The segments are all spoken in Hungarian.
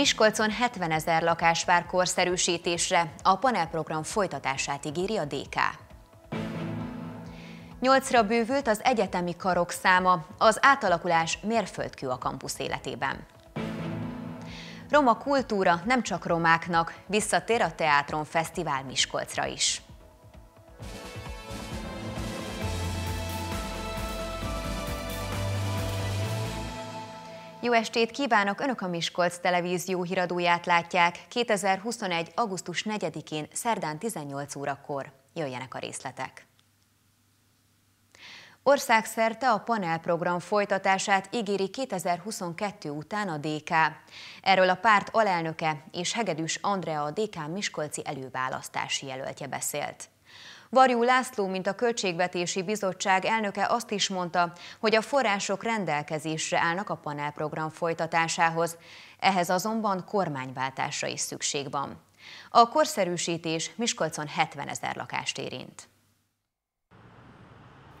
Miskolcon 70 ezer lakás vár korszerűsítésre, a panelprogram folytatását ígéri a DK. Nyolcra bővült az egyetemi karok száma, az átalakulás mérföldkő a kampusz életében. Roma kultúra nem csak romáknak, visszatér a Teátron Fesztivál Miskolcra is. Jó estét kívánok! Önök a Miskolc televízió híradóját látják 2021. augusztus 4-én, szerdán 18 órakor. Jöjjenek a részletek! Országszerte a panelprogram folytatását ígéri 2022 után a DK. Erről a párt alelnöke és Hegedűs Andrea a DK Miskolci előválasztási jelöltje beszélt. Varjú László, mint a Költségvetési Bizottság elnöke azt is mondta, hogy a források rendelkezésre állnak a panelprogram folytatásához, ehhez azonban kormányváltásra is szükség van. A korszerűsítés Miskolcon 70 ezer lakást érint.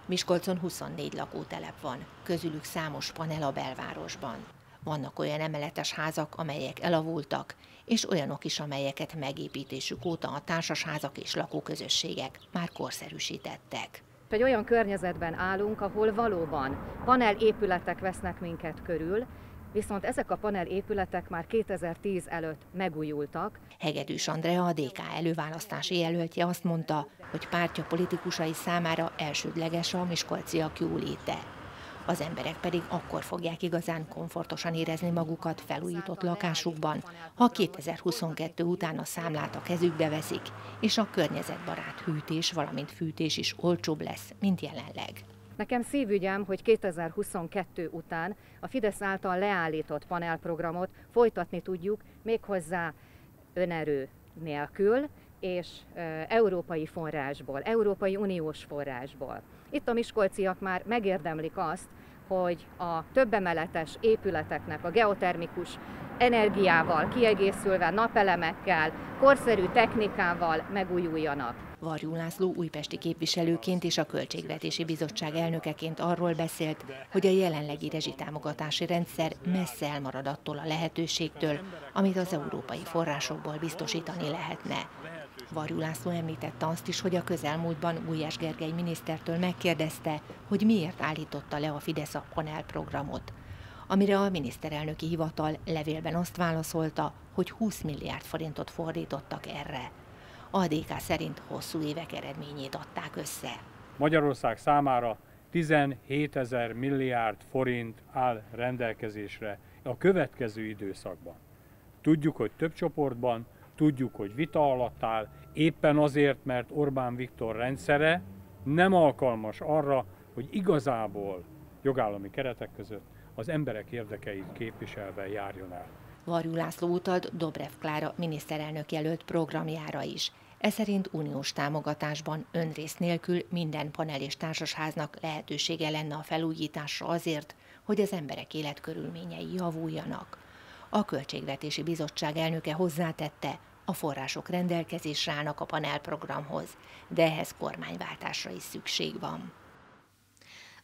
Miskolcon 24 lakótelep van, közülük számos panel a belvárosban. Vannak olyan emeletes házak, amelyek elavultak, és olyanok is, amelyeket megépítésük óta a társasházak és lakóközösségek már korszerűsítettek. Egy olyan környezetben állunk, ahol valóban panel épületek vesznek minket körül, viszont ezek a panel épületek már 2010 előtt megújultak. Hegedűs Andrea, a DK előválasztási jelöltje azt mondta, hogy pártja politikusai számára elsődleges a miskolciak jóléte az emberek pedig akkor fogják igazán komfortosan érezni magukat felújított lakásukban, ha 2022 után a számlát a kezükbe veszik, és a környezetbarát hűtés, valamint fűtés is olcsóbb lesz, mint jelenleg. Nekem szívügyem, hogy 2022 után a Fidesz által leállított panelprogramot folytatni tudjuk, méghozzá önerő nélkül, és európai forrásból, Európai Uniós forrásból. Itt a miskolciak már megérdemlik azt, hogy a többemeletes épületeknek a geotermikus energiával kiegészülve, napelemekkel, korszerű technikával megújuljanak. Varjú László újpesti képviselőként és a Költségvetési Bizottság elnökeként arról beszélt, hogy a jelenlegi rezsitámogatási rendszer messze elmarad attól a lehetőségtől, amit az európai forrásokból biztosítani lehetne. Varjú László említette azt is, hogy a közelmúltban Gulyás Gergely minisztertől megkérdezte, hogy miért állította le a Fidesz a panel programot. Amire a miniszterelnöki hivatal levélben azt válaszolta, hogy 20 milliárd forintot fordítottak erre. A DK szerint hosszú évek eredményét adták össze. Magyarország számára 17 ezer milliárd forint áll rendelkezésre a következő időszakban. Tudjuk, hogy több csoportban, tudjuk, hogy vita alatt áll, éppen azért, mert Orbán Viktor rendszere nem alkalmas arra, hogy igazából jogállami keretek között az emberek érdekeit képviselve járjon el. Varjú László utalt Dobrev Klára miniszterelnök jelölt programjára is. Ez szerint uniós támogatásban önrész nélkül minden panel és társasháznak lehetősége lenne a felújításra azért, hogy az emberek életkörülményei javuljanak. A Költségvetési Bizottság elnöke hozzátette, a források rendelkezésre állnak a panelprogramhoz, de ehhez kormányváltásra is szükség van.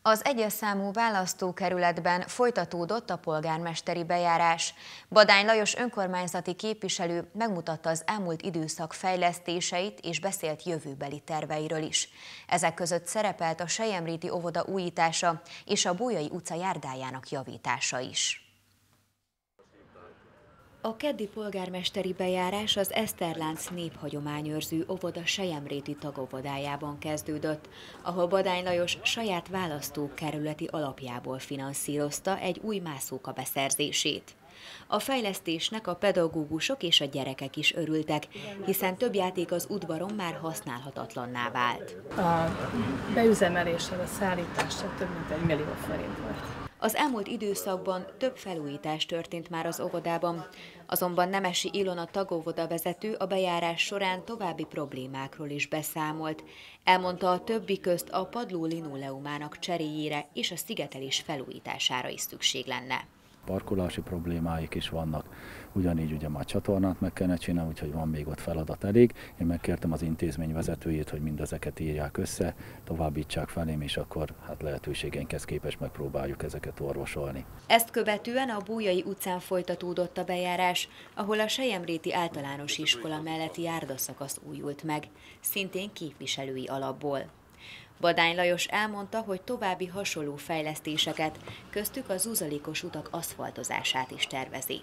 Az egyes számú választókerületben folytatódott a polgármesteri bejárás. Badány Lajos önkormányzati képviselő megmutatta az elmúlt időszak fejlesztéseit és beszélt jövőbeli terveiről is. Ezek között szerepelt a Sejemréti óvoda újítása és a Bújai utca járdájának javítása is. A keddi polgármesteri bejárás az Eszterlánc néphagyományőrző óvoda Sejemréti tagóvodájában kezdődött, ahol Badány Lajos saját választókerületi alapjából finanszírozta egy új mászóka beszerzését. A fejlesztésnek a pedagógusok és a gyerekek is örültek, hiszen több játék az udvaron már használhatatlanná vált. A beüzemeléssel, a szállítással több mint egy millió forint volt. Az elmúlt időszakban több felújítás történt már az óvodában, azonban Nemesi Ilona tagóvoda vezető a bejárás során további problémákról is beszámolt. Elmondta a többi közt a padló linóleumának cseréjére és a szigetelés felújítására is szükség lenne. parkolási problémáik is vannak, ugyanígy ugye már csatornát meg kellene csinálni, úgyhogy van még ott feladat elég. Én megkértem az intézmény vezetőjét, hogy mindezeket írják össze, továbbítsák felém, és akkor hát lehetőségeinkhez képes megpróbáljuk ezeket orvosolni. Ezt követően a Bújai utcán folytatódott a bejárás, ahol a Sejemréti általános iskola melletti járdaszakasz újult meg, szintén képviselői alapból. Badány Lajos elmondta, hogy további hasonló fejlesztéseket, köztük a zúzalékos utak aszfaltozását is tervezi.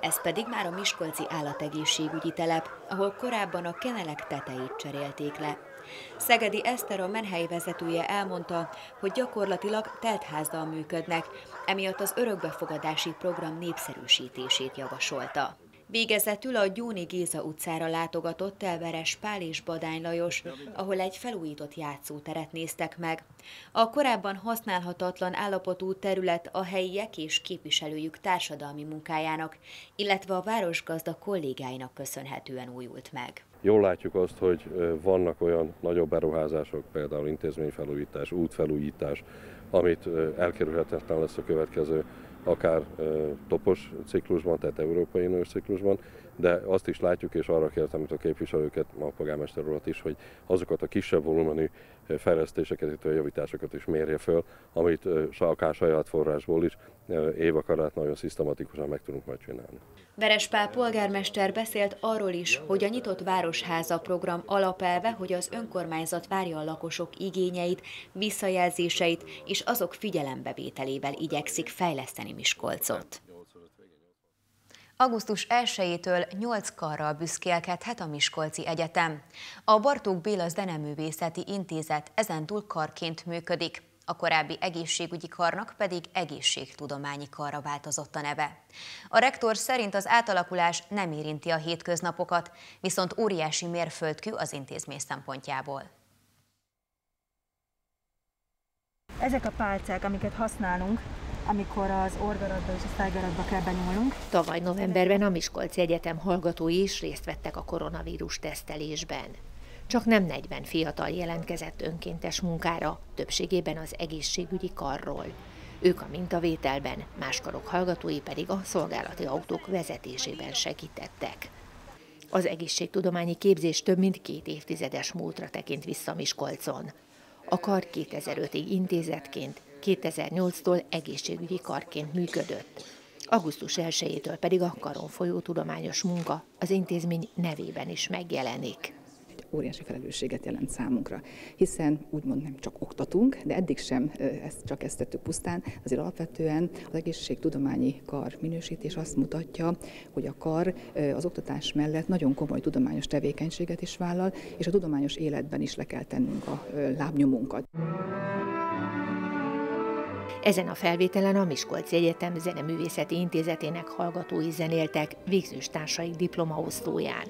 Ez pedig már a Miskolci állategészségügyi telep, ahol korábban a kenelek tetejét cserélték le. Szegedi Eszter a menhely vezetője elmondta, hogy gyakorlatilag teltházzal működnek, emiatt az örökbefogadási program népszerűsítését javasolta. Végezetül a Gyóni Géza utcára látogatott el Veres Pál és Badány Lajos, ahol egy felújított játszóteret néztek meg. A korábban használhatatlan állapotú terület a helyiek és képviselőjük társadalmi munkájának, illetve a városgazda kollégáinak köszönhetően újult meg. Jól látjuk azt, hogy vannak olyan nagyobb beruházások, például intézményfelújítás, útfelújítás, amit elkerülhetetlen lesz a következő akár topos ciklusban, tehát Európai Uniós ciklusban, de azt is látjuk, és arra kértem itt a képviselőket, a polgármester urat is, hogy azokat a kisebb volumenű fejlesztéseket, itt javításokat is mérje föl, amit akár saját forrásból is évakarát nagyon szisztematikusan meg tudunk majd csinálni. Verespál polgármester beszélt arról is, hogy a Nyitott Városháza program alapelve, hogy az önkormányzat várja a lakosok igényeit, visszajelzéseit és azok figyelembevételével igyekszik fejleszteni Miskolcot. Augusztus 1-től 8 karral büszkélkedhet a Miskolci Egyetem. A Bartók Béla Zeneművészeti Intézet ezentúl karként működik. A korábbi egészségügyi karnak pedig egészségtudományi karra változott a neve. A rektor szerint az átalakulás nem érinti a hétköznapokat, viszont óriási mérföldkű az intézmény szempontjából. Ezek a pálcák, amiket használunk, amikor az orgaratba és a szájgaratba kell benyúlnunk. Tavaly novemberben a Miskolci Egyetem hallgatói is részt vettek a koronavírus tesztelésben. Csak nem 40 fiatal jelentkezett önkéntes munkára, többségében az egészségügyi karról. Ők a mintavételben, más karok hallgatói pedig a szolgálati autók vezetésében segítettek. Az egészségtudományi képzés több mint két évtizedes múltra tekint vissza Miskolcon. A kar 2005-ig intézetként, 2008-tól egészségügyi karként működött. Augusztus 1-től pedig a karon folyó tudományos munka az intézmény nevében is megjelenik óriási felelősséget jelent számunkra, hiszen úgymond nem csak oktatunk, de eddig sem ezt csak ezt tettük pusztán, azért alapvetően az egészségtudományi kar minősítés azt mutatja, hogy a kar az oktatás mellett nagyon komoly tudományos tevékenységet is vállal, és a tudományos életben is le kell tennünk a lábnyomunkat. Ezen a felvételen a Miskolci Egyetem Zeneművészeti Intézetének hallgatói zenéltek végzős társaik diplomaosztóján.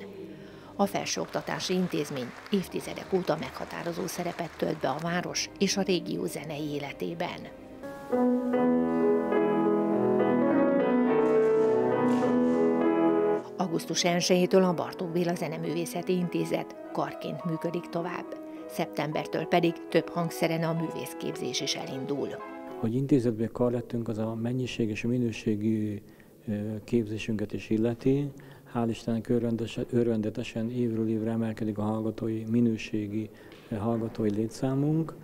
A felsőoktatási intézmény évtizedek óta meghatározó szerepet tölt be a város és a régió zenei életében. Augusztus 1-től a Bartók Béla Zeneművészeti Intézet karként működik tovább. Szeptembertől pedig több hangszeren a művészképzés is elindul. Hogy intézetben kar lettünk, az a mennyiség és a minőségű képzésünket is illeti, hál' Istennek örvendetesen évről évre emelkedik a hallgatói minőségi hallgatói létszámunk,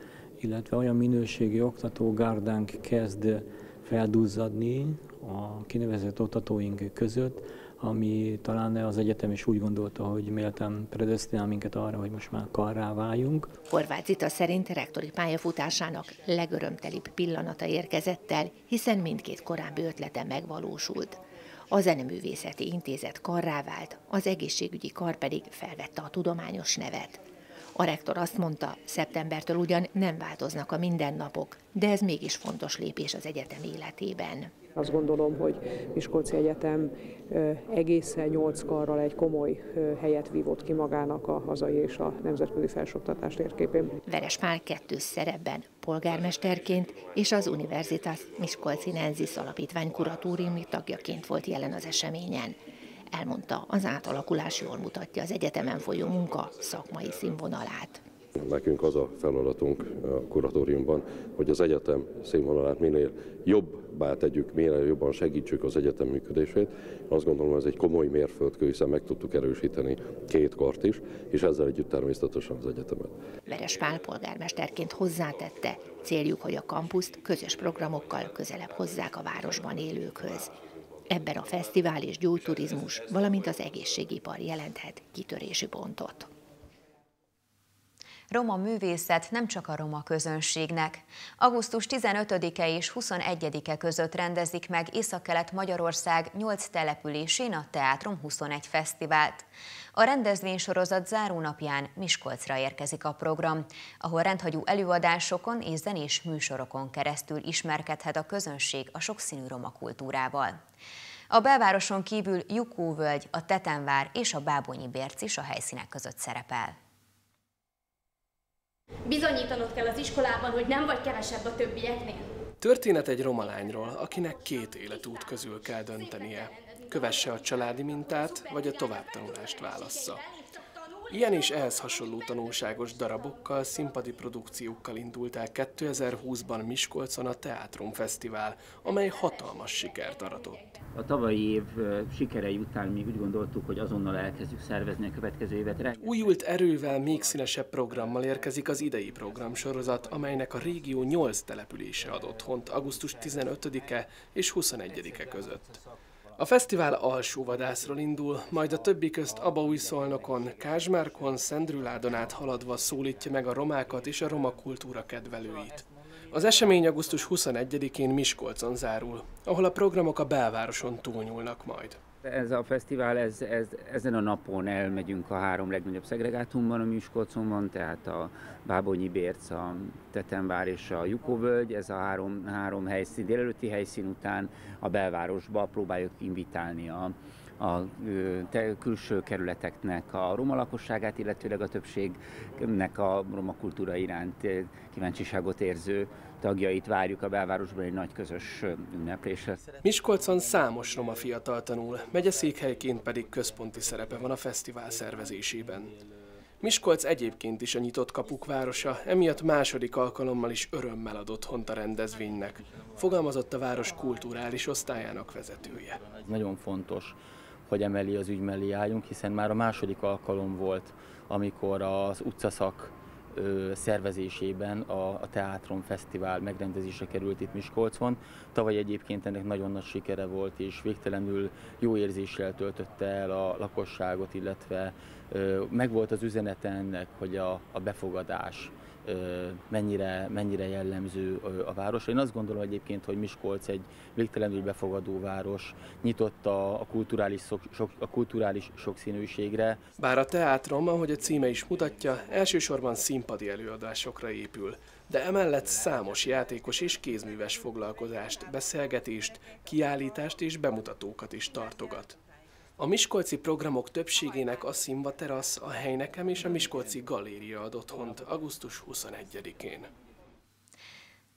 illetve olyan minőségi oktatógárdánk kezd felduzzadni a kinevezett oktatóink között, ami talán az egyetem is úgy gondolta, hogy méltán predestinál minket arra, hogy most már karrá váljunk. Horváth Zita szerint rektori pályafutásának legörömtelibb pillanata érkezett el, hiszen mindkét korábbi ötlete megvalósult. A Zeneművészeti Intézet karrá vált, az egészségügyi kar pedig felvette a tudományos nevet. A rektor azt mondta, szeptembertől ugyan nem változnak a mindennapok, de ez mégis fontos lépés az egyetem életében. Azt gondolom, hogy Miskolci Egyetem egészen nyolc karral egy komoly helyet vívott ki magának a hazai és a nemzetközi felsőoktatás térképén. Veres Pál kettős szerepben, polgármesterként és az Universitas Miskolci Nenzis Alapítvány kuratóriumi tagjaként volt jelen az eseményen. Elmondta, az átalakulás jól mutatja az egyetemen folyó munka szakmai színvonalát. Nekünk az a feladatunk a kuratóriumban, hogy az egyetem színvonalát minél jobbá tegyük, minél jobban segítsük az egyetem működését. Azt gondolom, ez egy komoly mérföldkő, hiszen meg tudtuk erősíteni két kart is, és ezzel együtt természetesen az egyetemet. Veres Pál polgármesterként hozzátette, céljuk, hogy a kampuszt közös programokkal közelebb hozzák a városban élőkhöz. Ebben a fesztivál és gyógyturizmus, valamint az egészségipar jelenthet kitörési pontot. Roma művészet nem csak a roma közönségnek. Augusztus 15-e és 21-e között rendezik meg Észak-Kelet Magyarország 8 településén a Teátrum 21 Fesztivált. A rendezvénysorozat zárónapján Miskolcra érkezik a program, ahol rendhagyó előadásokon és zenés műsorokon keresztül ismerkedhet a közönség a sokszínű roma kultúrával. A belvároson kívül Jukóvölgy, a Tetenvár és a Bábonyi Bérc is a helyszínek között szerepel. Bizonyítanod kell az iskolában, hogy nem vagy kevesebb a többieknél. Történet egy roma lányról, akinek két életút közül kell döntenie. Kövesse a családi mintát, vagy a továbbtanulást válassza. Ilyen és ehhez hasonló tanulságos darabokkal, színpadi produkciókkal indult el 2020-ban Miskolcon a Teátrum Fesztivál, amely hatalmas sikert aratott. A tavalyi év sikerei után mi úgy gondoltuk, hogy azonnal elkezdjük szervezni a következő évet. Újult erővel, még színesebb programmal érkezik az idei programsorozat, amelynek a régió 8 települése ad otthont augusztus 15-e és 21-e között. A fesztivál alsó vadászról indul, majd a többi közt Abaúj-Szolnokon, Kázsmárkon, Szendrüládon át haladva szólítja meg a romákat és a roma kultúra kedvelőit. Az esemény augusztus 21-én Miskolcon zárul, ahol a programok a belvároson túlnyúlnak majd. Ez a fesztivál, ez, ez, ezen a napon elmegyünk a három legnagyobb szegregátumban a Miskolcon van, tehát a Bábonyi Bérc, a Tetenvár és a Jukóvölgy, ez a három, három helyszín, délelőtti helyszín után a belvárosba próbáljuk invitálni a, a külső kerületeknek a roma lakosságát, illetőleg a többségnek a roma kultúra iránt kíváncsiságot érző tagjait várjuk a belvárosban egy nagy közös ünneplésre. Miskolcon számos roma fiatal tanul, megyeszékhelyként pedig központi szerepe van a fesztivál szervezésében. Miskolc egyébként is a nyitott kapuk városa, emiatt második alkalommal is örömmel ad otthont a rendezvénynek, fogalmazott a város kulturális osztályának vezetője. Nagyon fontos, hogy emeli az ügy mellé álljunk, hiszen már a második alkalom volt, amikor az utcaszak szervezésében a, a Teátron Fesztivál megrendezésre került itt Miskolcon. Tavaly egyébként ennek nagyon nagy sikere volt, és végtelenül jó érzéssel töltötte el a lakosságot, illetve megvolt az üzenete ennek, hogy a, a befogadás, mennyire, mennyire jellemző a város. Én azt gondolom egyébként, hogy Miskolc egy végtelenül befogadó város, nyitott a, a, kulturális, szok, sok, a kulturális sokszínűségre. Bár a teátrom, ahogy a címe is mutatja, elsősorban színpadi előadásokra épül, de emellett számos játékos és kézműves foglalkozást, beszélgetést, kiállítást és bemutatókat is tartogat. A miskolci programok többségének a Szimva terasz, a helynekem és a Miskolci galéria ad otthont augusztus 21-én.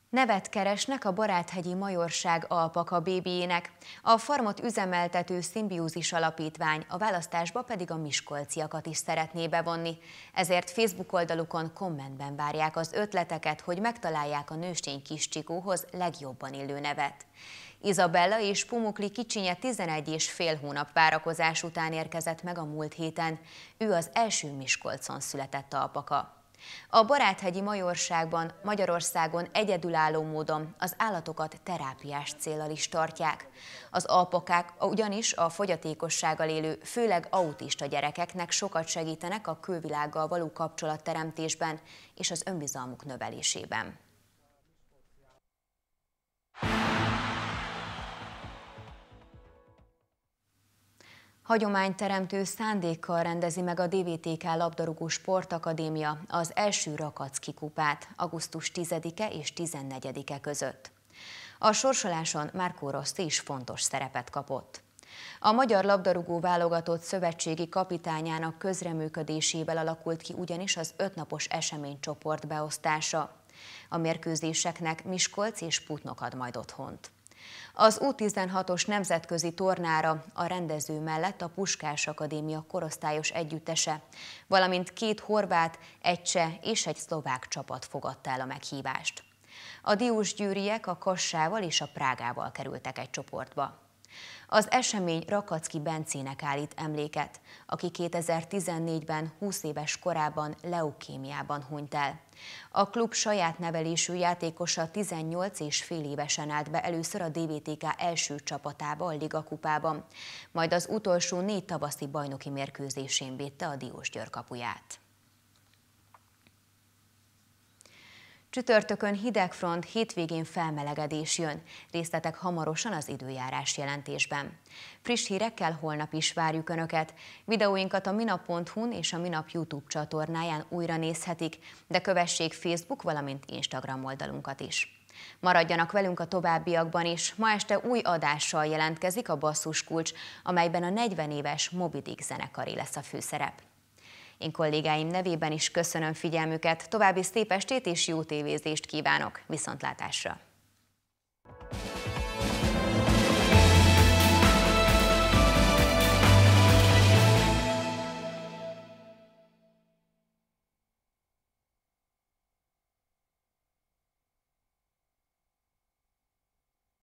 Nevet keresnek a Baráthegyi Majorság Alpaka bébiének. A farmot üzemeltető szimbiózis alapítvány, a választásba pedig a miskolciakat is szeretné bevonni. Ezért Facebook oldalukon kommentben várják az ötleteket, hogy megtalálják a nőstény kis csikóhoz legjobban illő nevet. Izabella és Pumukli kicsinye 11 és fél hónap várakozás után érkezett meg a múlt héten. Ő az első Miskolcon született alpaka. A Baráthegyi Majorságban Magyarországon egyedülálló módon az állatokat terápiás célral is tartják. Az alpakák ugyanis a fogyatékossággal élő, főleg autista gyerekeknek sokat segítenek a külvilággal való kapcsolatteremtésben és az önbizalmuk növelésében. Hagyományteremtő szándékkal rendezi meg a DVTK labdarúgó sportakadémia az első Rakacki kupát augusztus 10-e és 14-e között. A sorsoláson Márkó Roszti is fontos szerepet kapott. A Magyar Labdarúgó Válogatott Szövetségi Kapitányának közreműködésével alakult ki ugyanis az ötnapos eseménycsoport beosztása. A mérkőzéseknek Miskolc és Putnok ad majd otthont. Az U16-os nemzetközi tornára a rendező mellett a Puskás Akadémia korosztályos együttese, valamint két horvát, egy cseh és egy szlovák csapat fogadta el a meghívást. A diósgyűriek a Kassával és a Prágával kerültek egy csoportba. Az esemény Rakacki Bencének állít emléket, aki 2014-ben 20 éves korában leukémiában hunyt el. A klub saját nevelésű játékosa 18 és fél évesen állt be először a DVTK első csapatába a Liga kupában, majd az utolsó négy tavaszi bajnoki mérkőzésén védte a Diós Győr kapuját. Csütörtökön hidegfront, hétvégén felmelegedés jön. Részletek hamarosan az időjárás jelentésben. Friss hírekkel holnap is várjuk Önöket. Videóinkat a minap.hu-n és a Minap YouTube csatornáján újra nézhetik, de kövessék Facebook, valamint Instagram oldalunkat is. Maradjanak velünk a továbbiakban is. Ma este új adással jelentkezik a Basszus Kulcs, amelyben a 40 éves Moby Dick zenekari lesz a főszerep. Én kollégáim nevében is köszönöm figyelmüket, további szép estét és jó tévézést kívánok. Viszontlátásra!